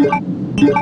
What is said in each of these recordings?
you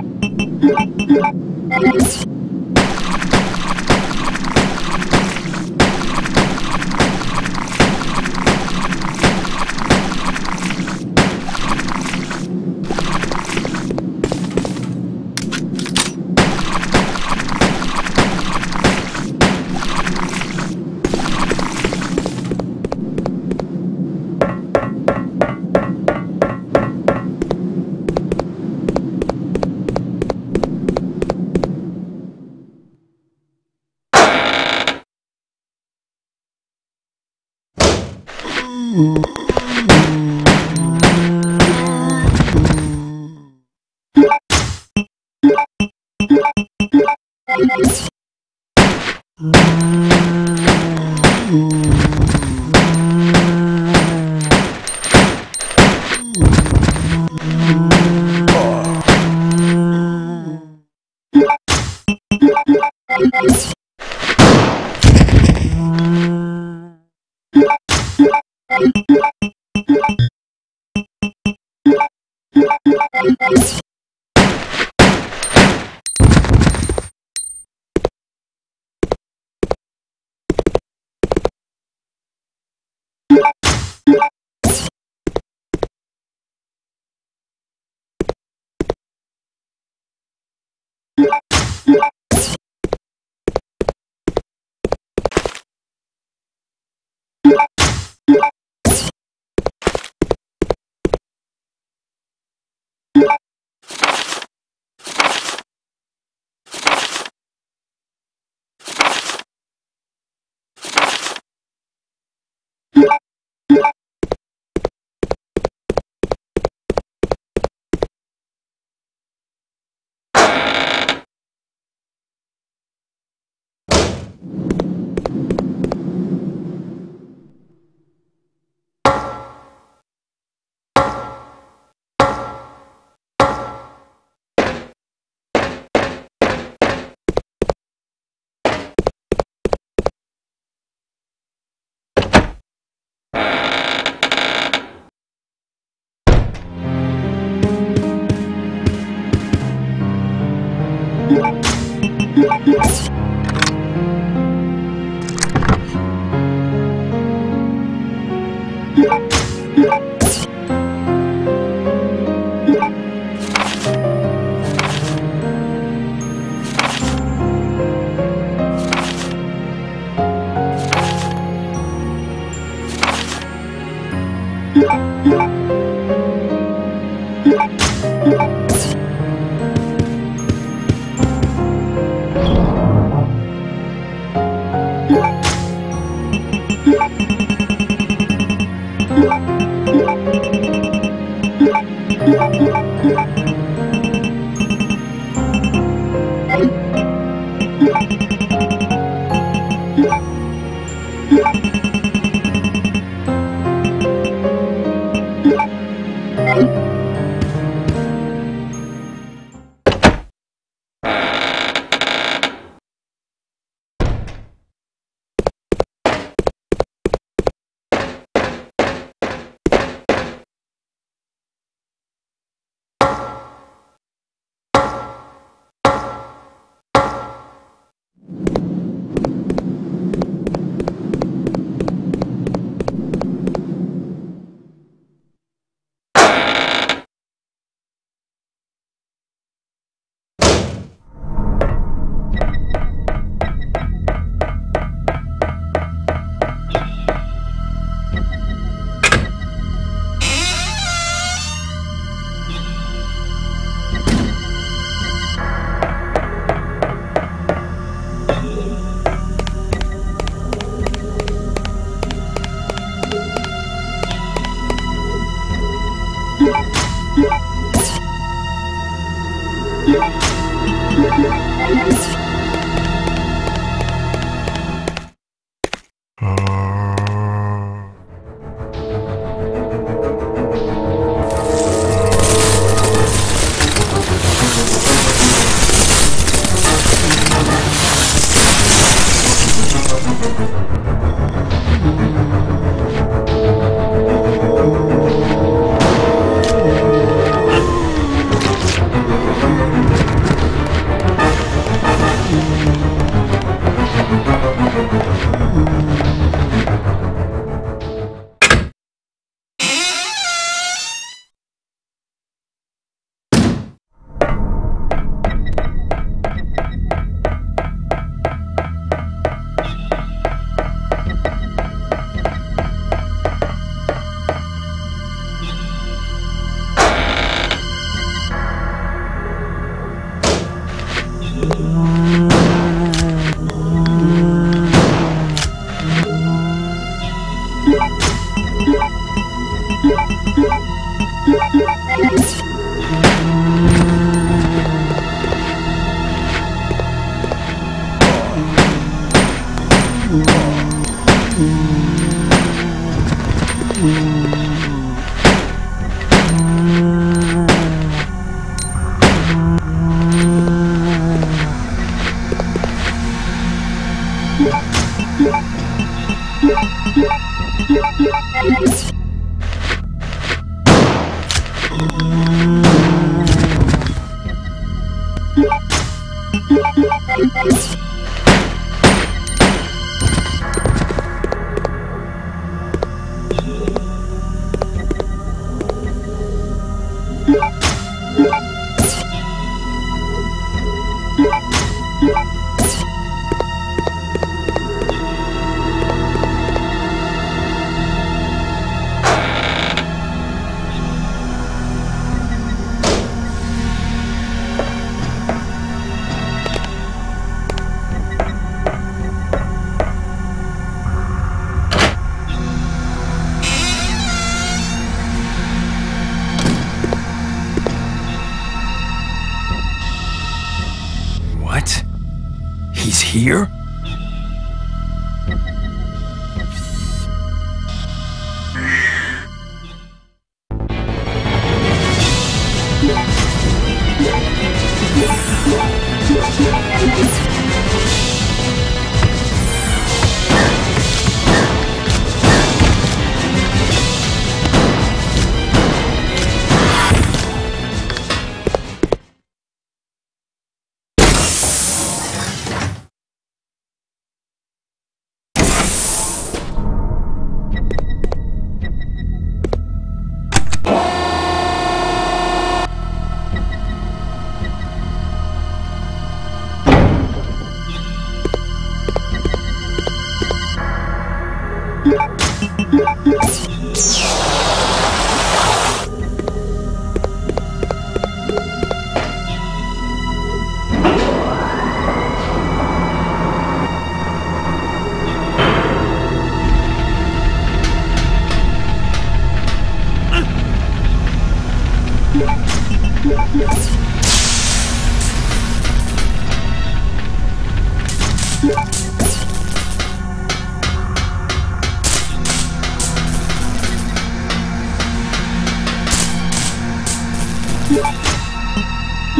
Yeah, yeah.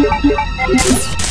Thank you.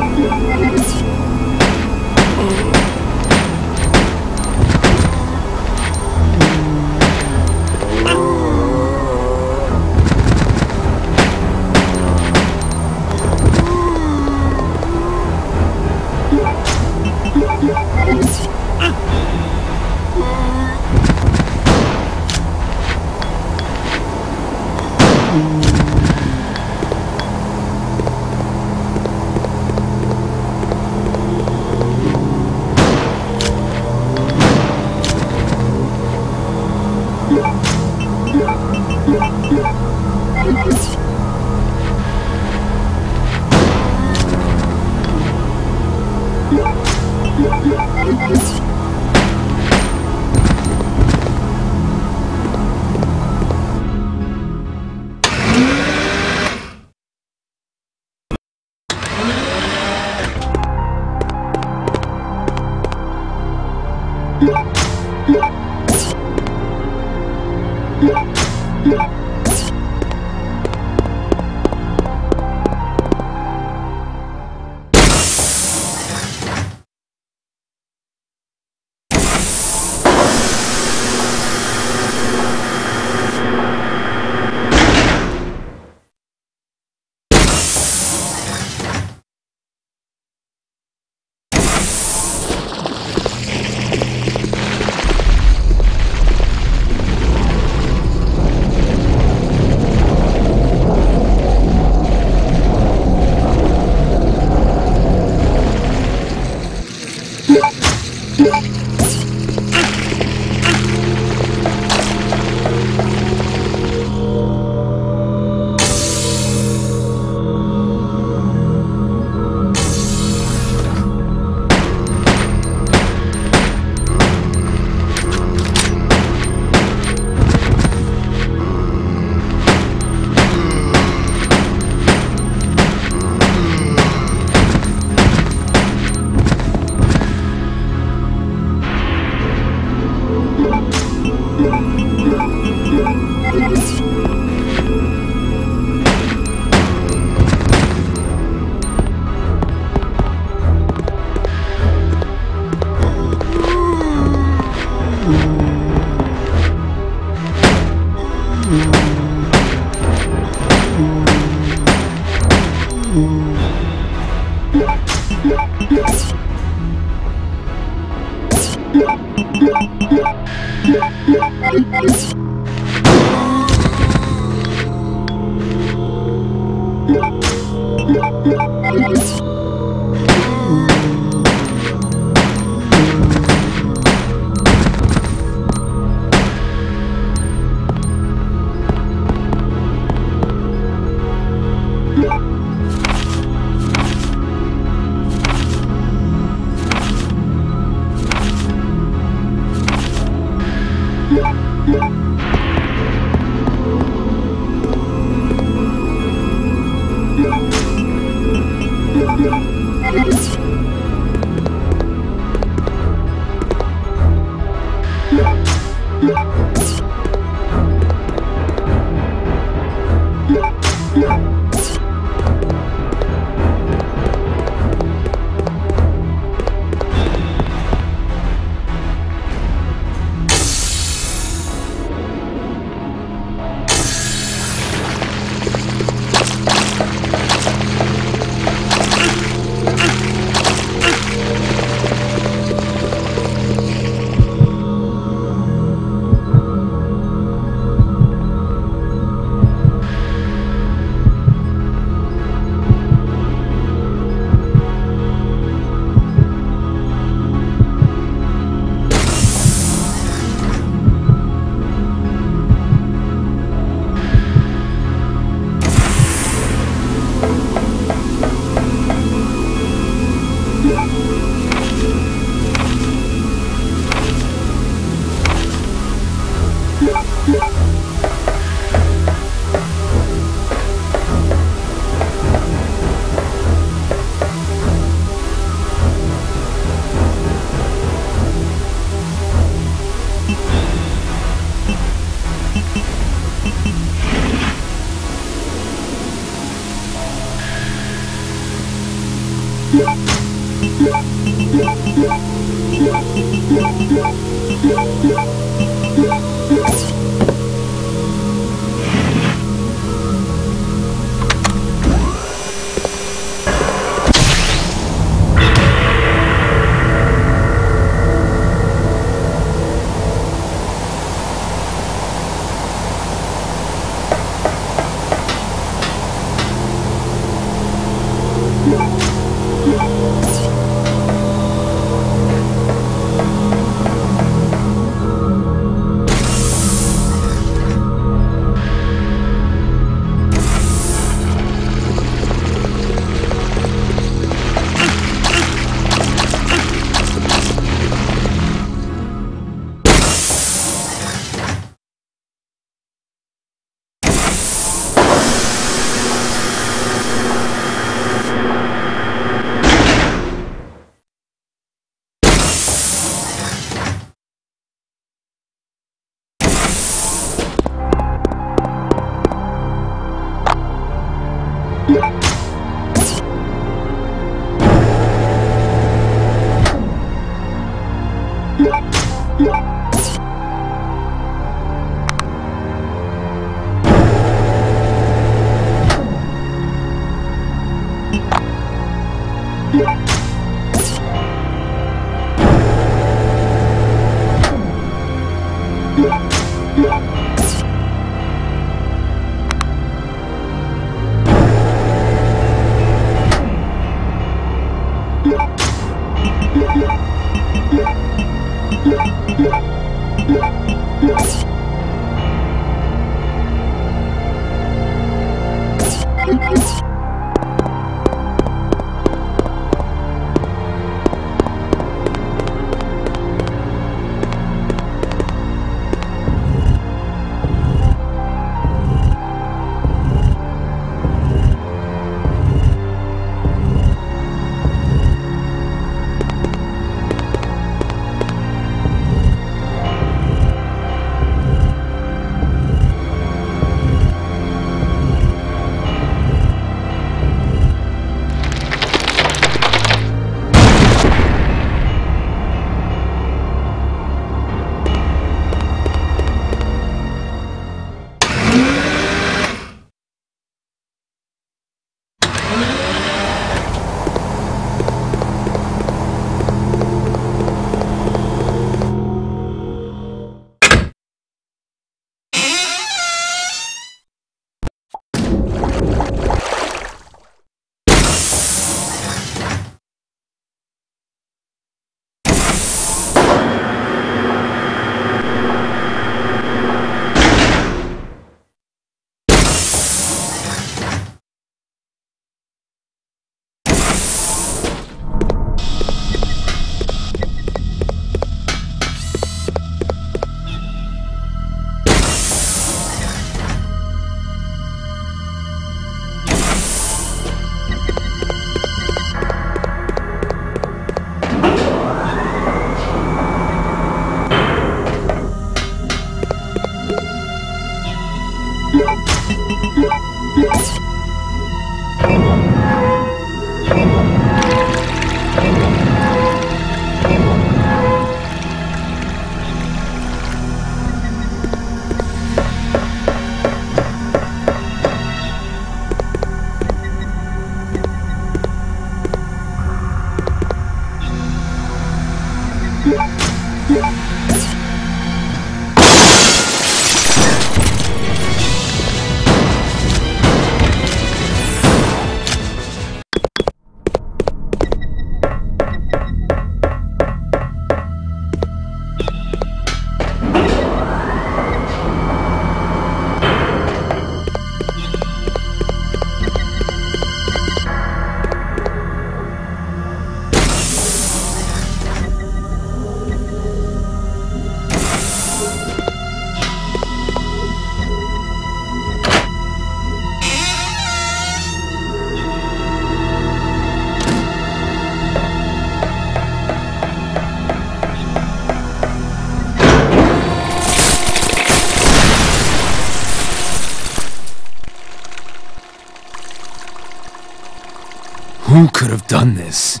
done this.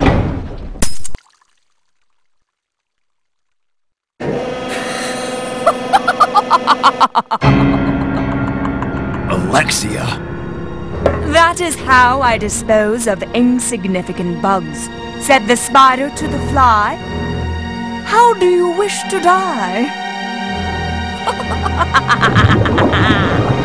Alexia. That is how I dispose of insignificant bugs, said the spider to the fly. How do you wish to die?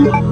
Claire.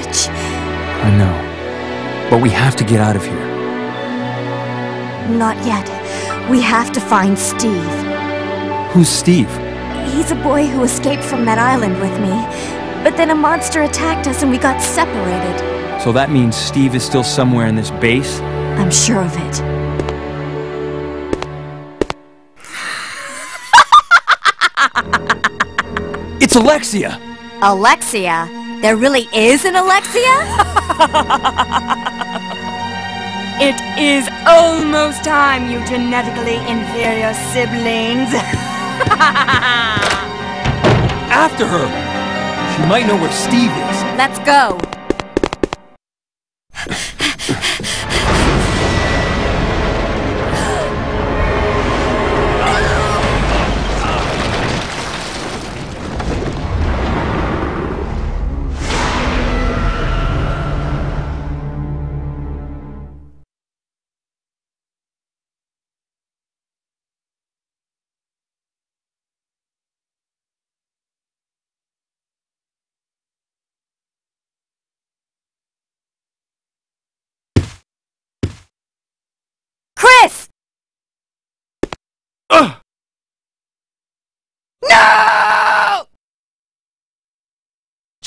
Much. I know. But we have to get out of here. Not yet. We have to find Steve. Who's Steve? He's a boy who escaped from that island with me. But then a monster attacked us and we got separated. So that means Steve is still somewhere in this base? I'm sure of it. It's Alexia! Alexia? There really is an Alexia? It is almost time, you genetically inferior siblings. After her! She might know where Steve is. Let's go.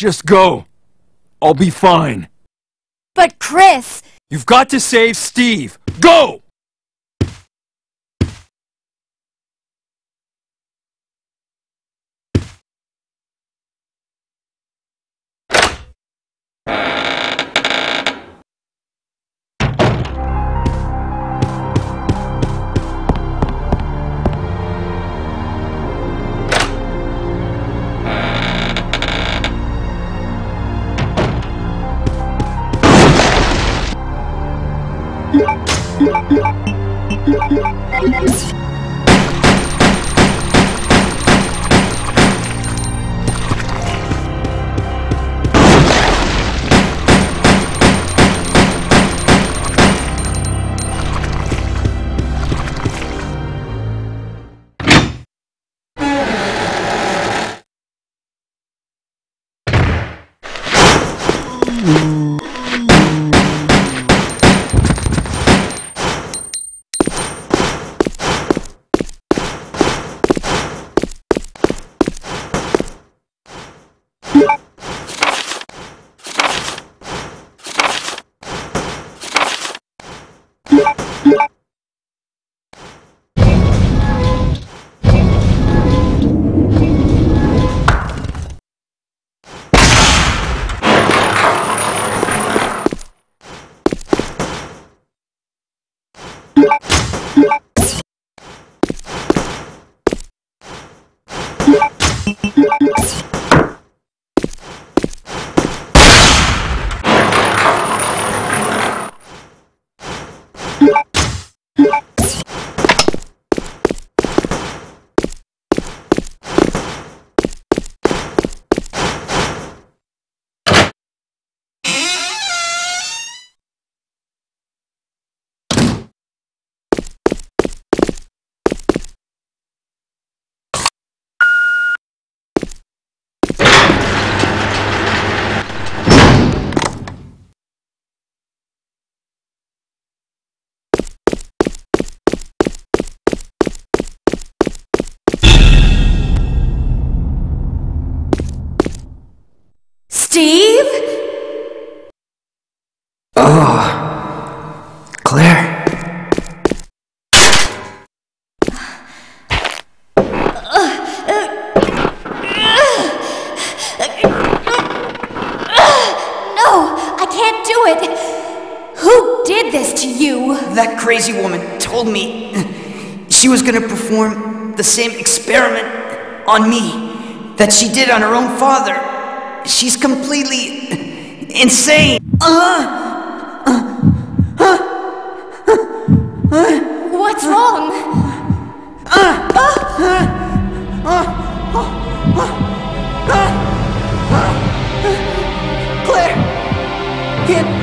Just go. I'll be fine. But Chris! You've got to save Steve. Go! She was gonna perform the same experiment on me that she did on her own father. She's completely insane. What's wrong? Claire! Can't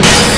Yeah.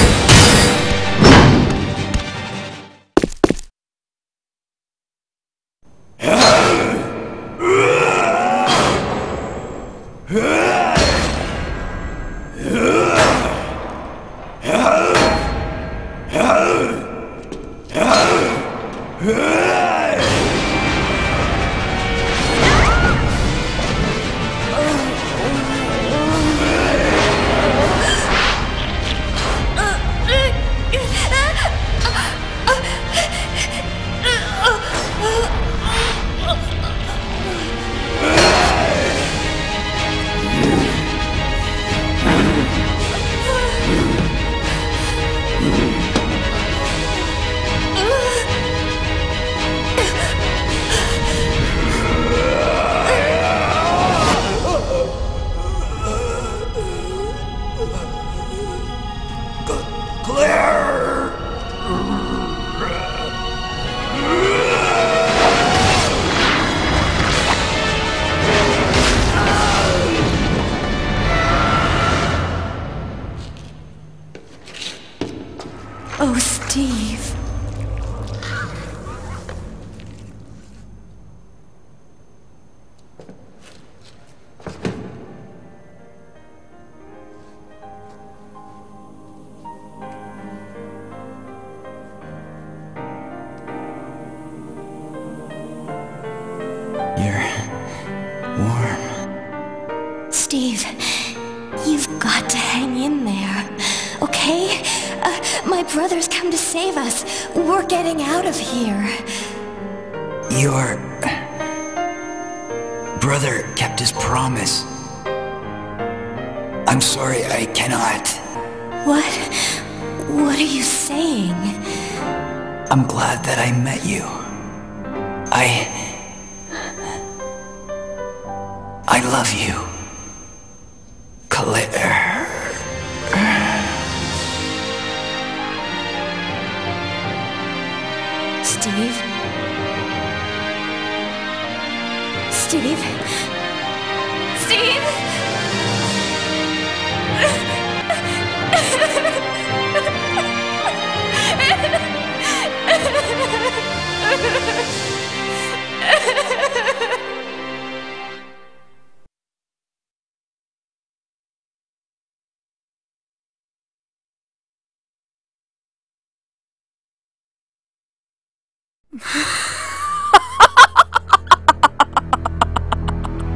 Steve?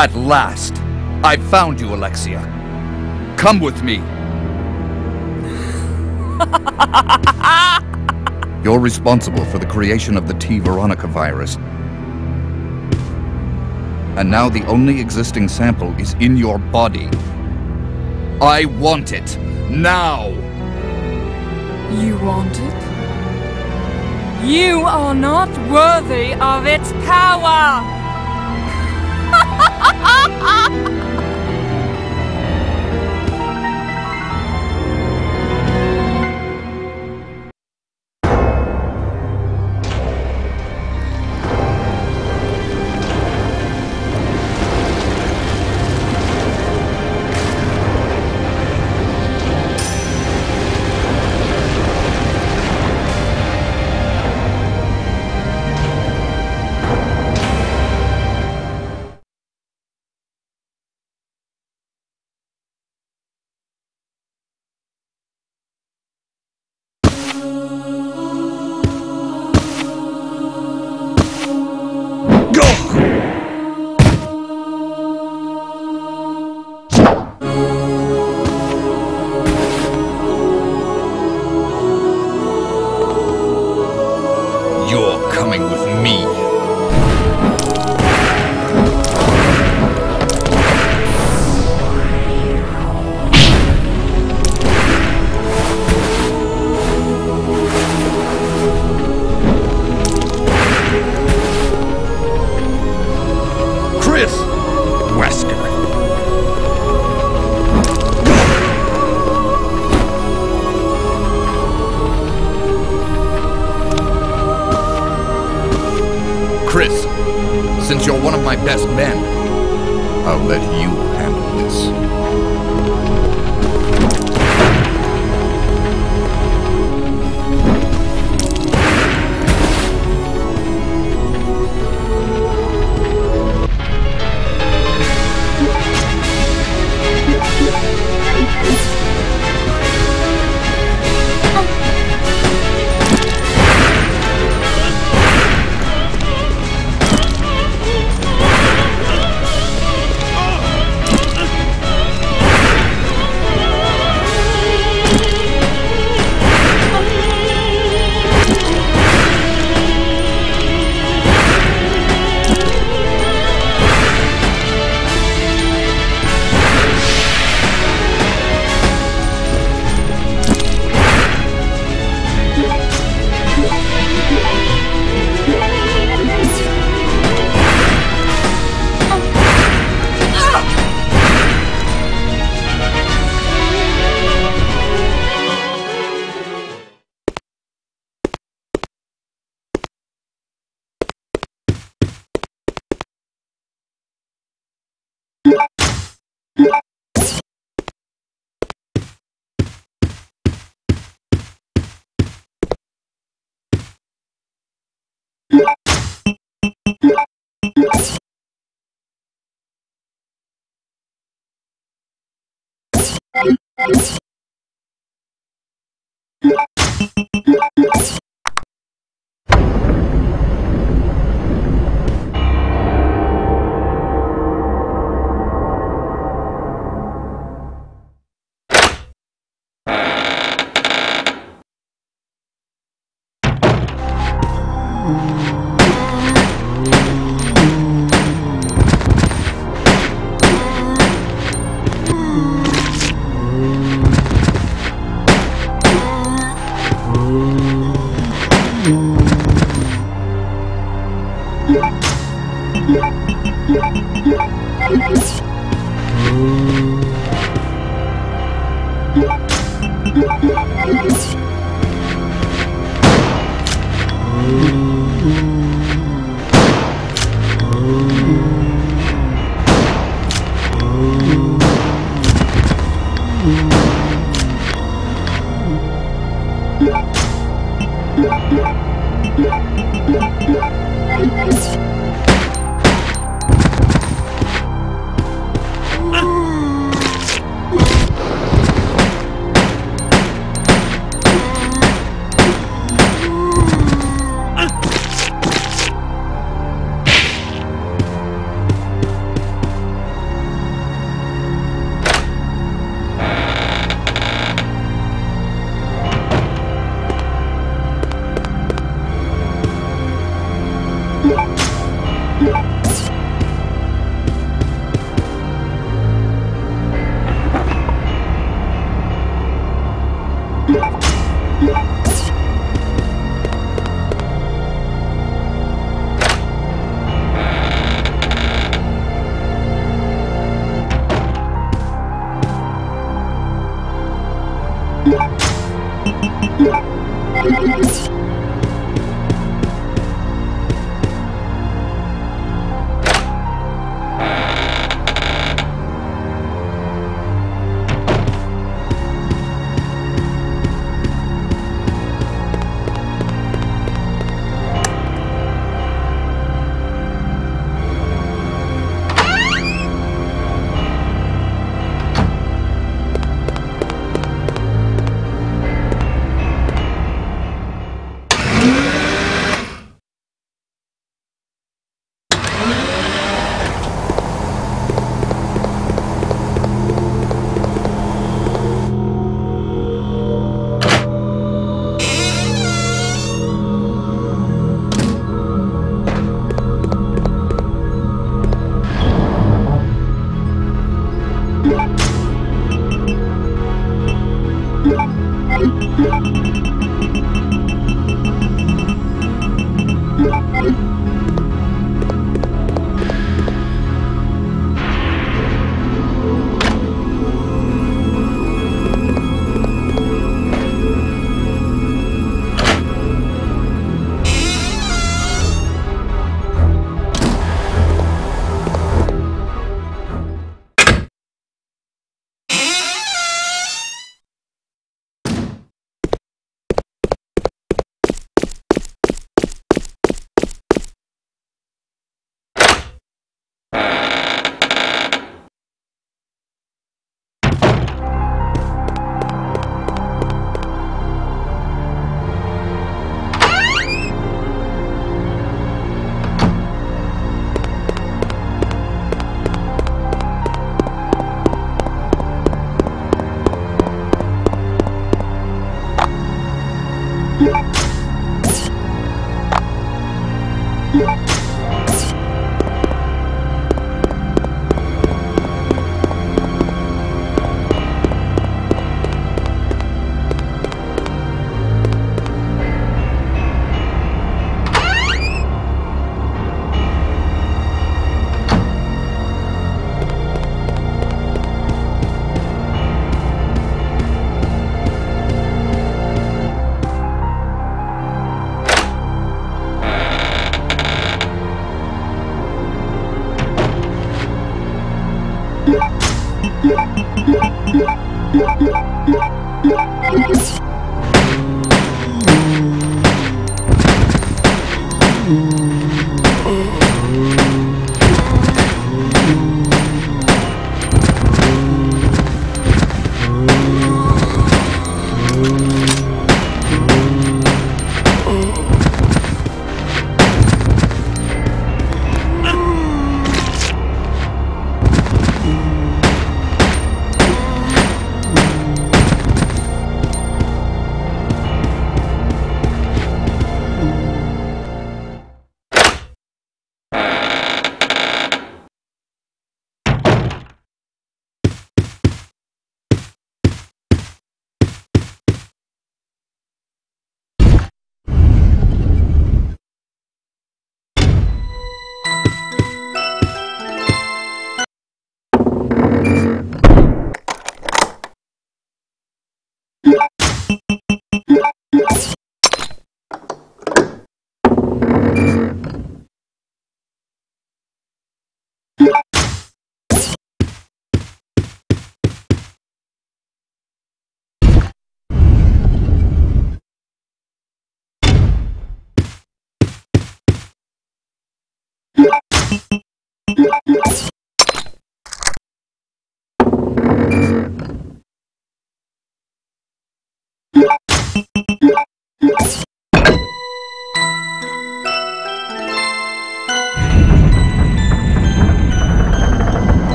At last! I've found you, Alexia. Come with me. You're responsible for the creation of the T. Veronica virus. And now the only existing sample is in your body. I want it. Now! You want it? You are not worthy of its power! Thanks.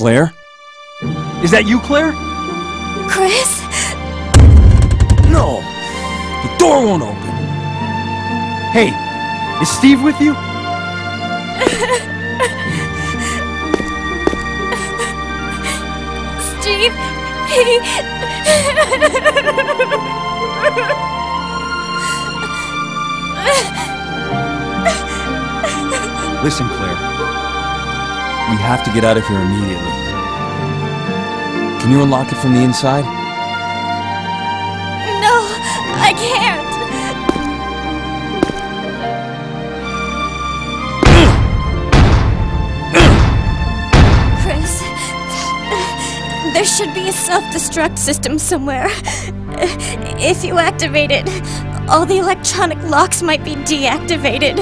Claire? Is that you, Claire? Chris? No! The door won't open. Hey, is Steve with you? Steve? He... Listen, Claire. We have to get out of here immediately. Can you unlock it from the inside? No, I can't. Chris, there should be a self-destruct system somewhere. If you activate it, all the electronic locks might be deactivated.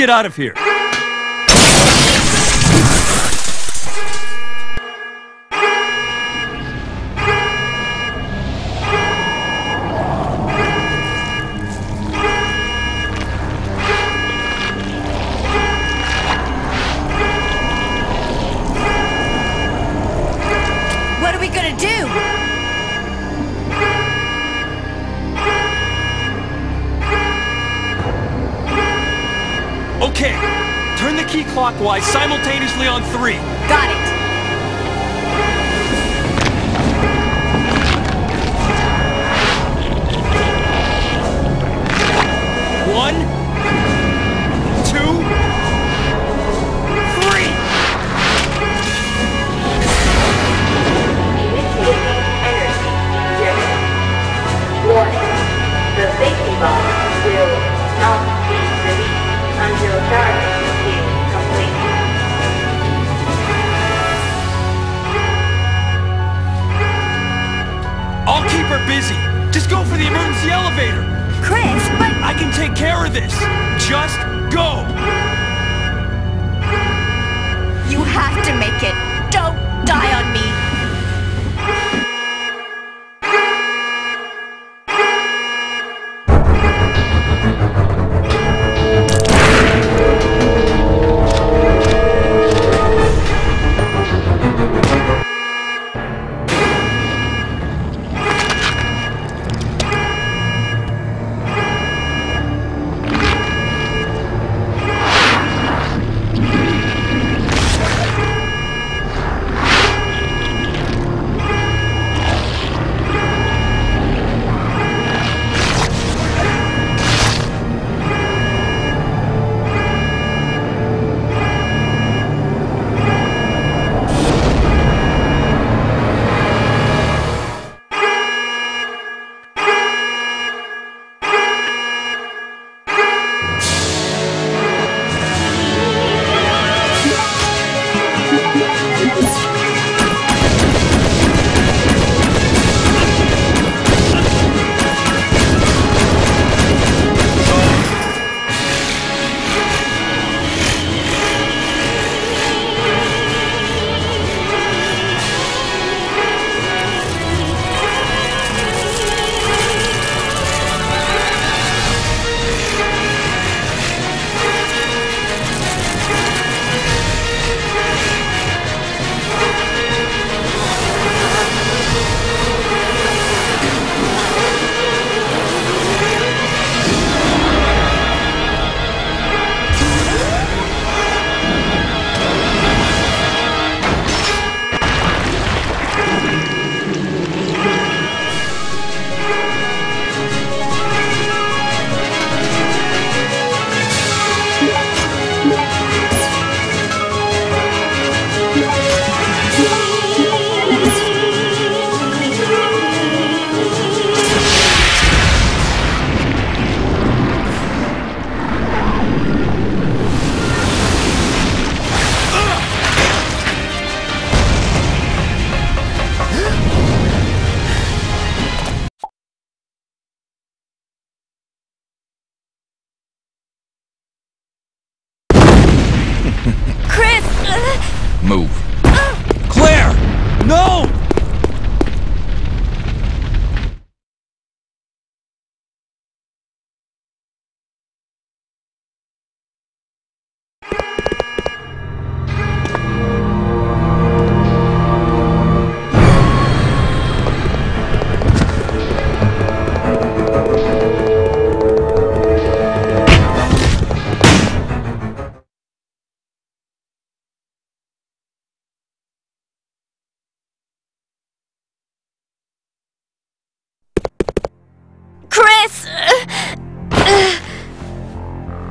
Get out of here. Her busy. Just go for the emergency elevator. Chris, but I can take care of this. Just go. you have to make it. Don't die on me.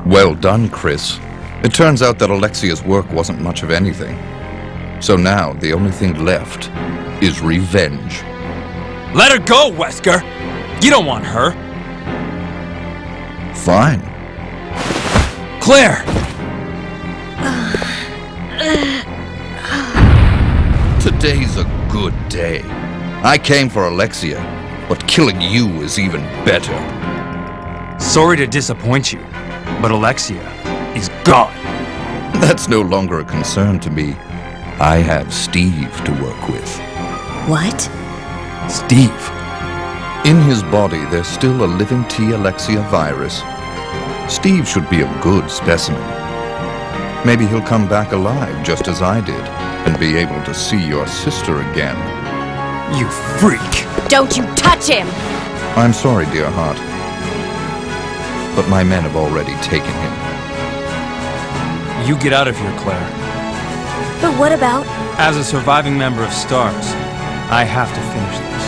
Well done, Chris. It turns out that Alexia's work wasn't much of anything. So now, the only thing left is revenge. Let her go, Wesker! You don't want her. Fine. Claire! Today's a good day. I came for Alexia, but killing you is even better. Sorry to disappoint you, but Alexia is gone. That's no longer a concern to me. I have Steve to work with. What? Steve. In his body, there's still a living T. Alexia virus. Steve should be a good specimen. Maybe he'll come back alive just as I did, and be able to see your sister again. You freak! Don't you touch him! I'm sorry, dear heart. But my men have already taken him. You get out of here, Claire. But what about... As a surviving member of STARS, I have to finish this.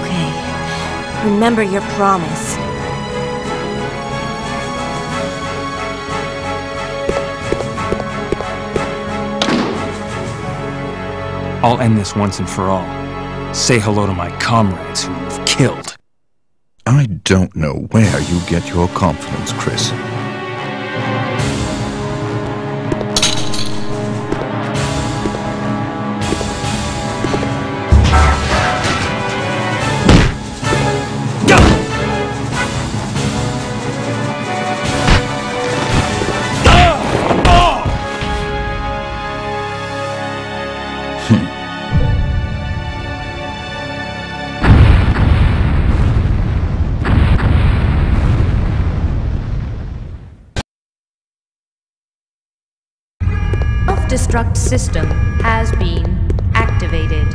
Okay. Remember your promise. I'll end this once and for all. Say hello to my comrades who you've killed. Don't know where you get your confidence, Chris. System has been activated.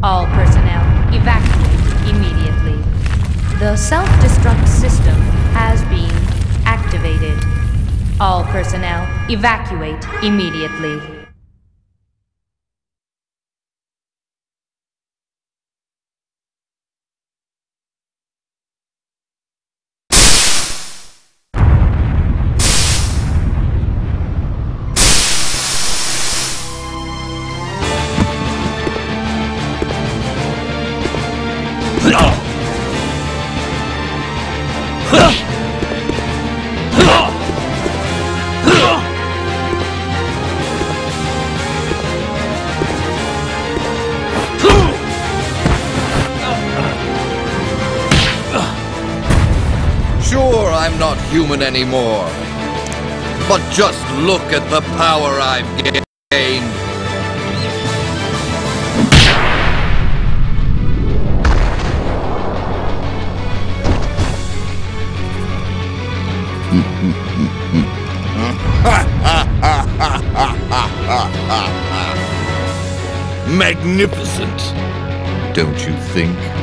All personnel evacuate immediately. The self-destruct system has been activated. All personnel evacuate immediately. Human anymore. But just look at the power I've gained. Magnificent, don't you think?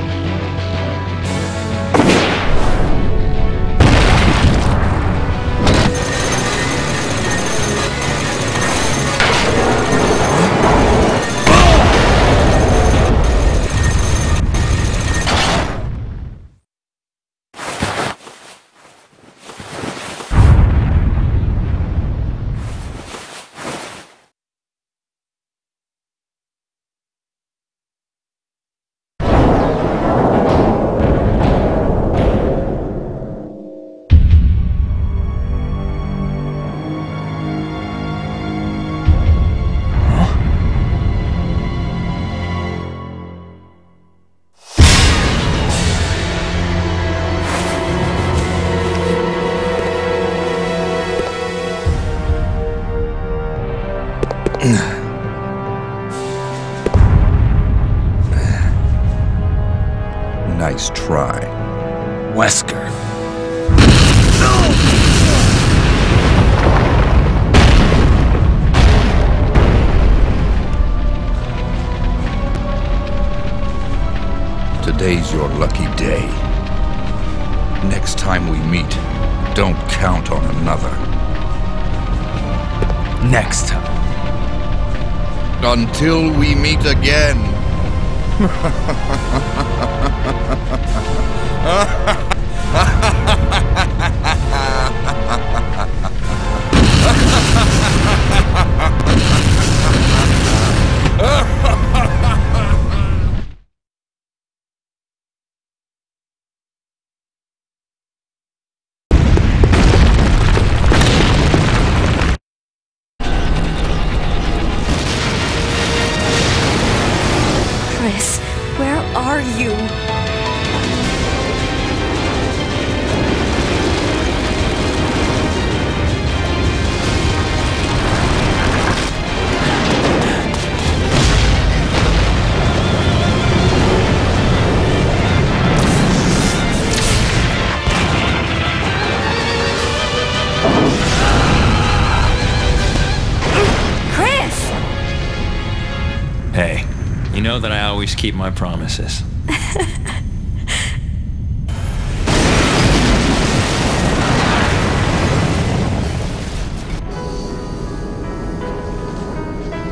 Keep my promises.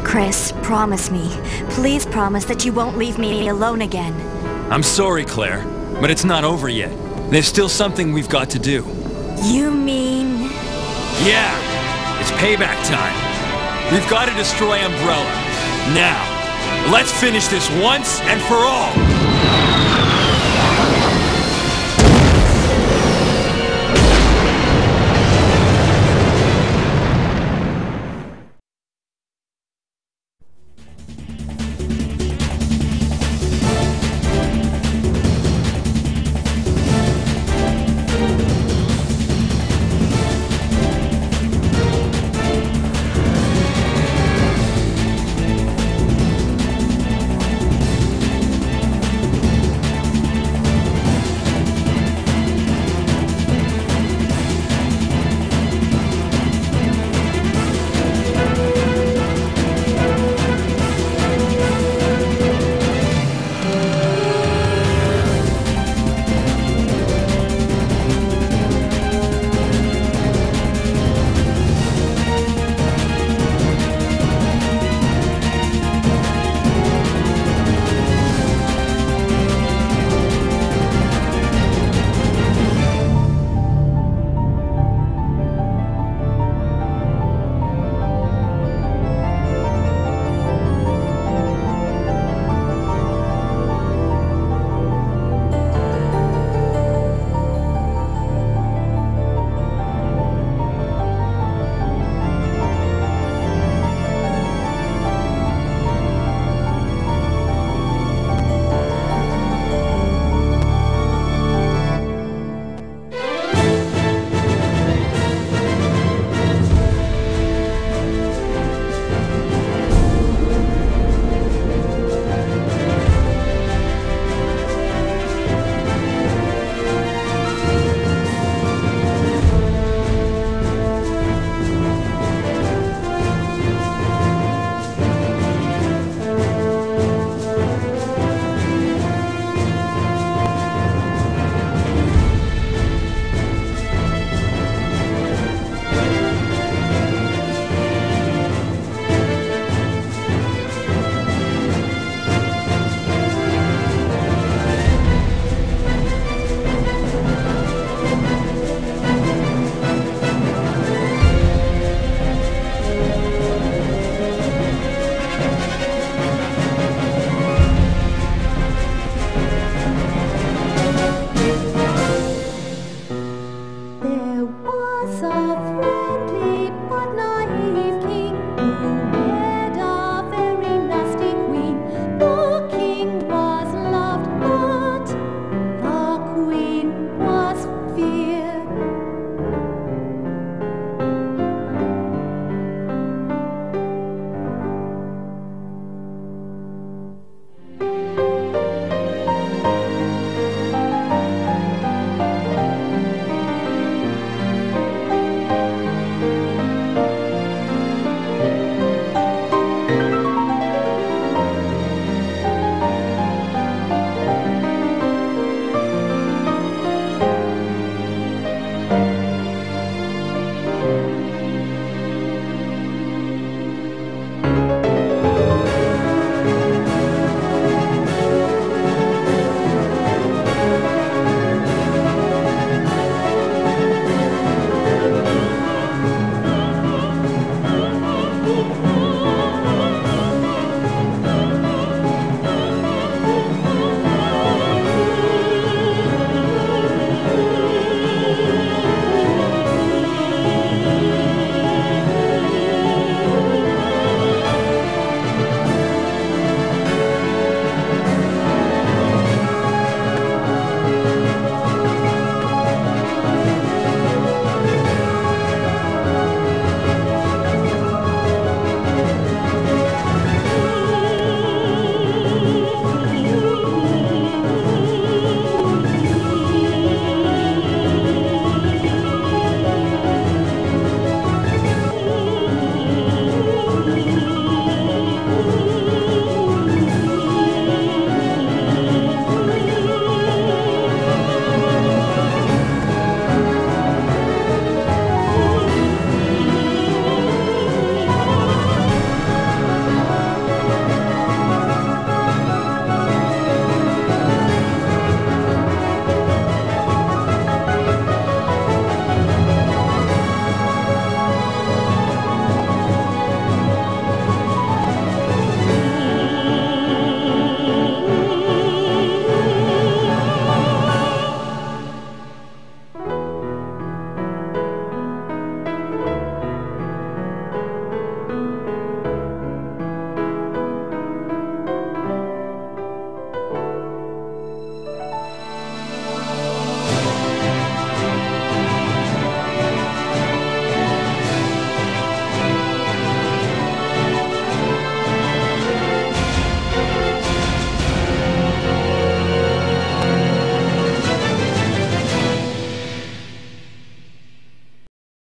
Chris, promise me. Please promise that you won't leave me alone again. I'm sorry, Claire, but it's not over yet. There's still something we've got to do. You mean... Yeah, it's payback time. We've got to destroy Umbrella. Now, Let's finish this once and for all.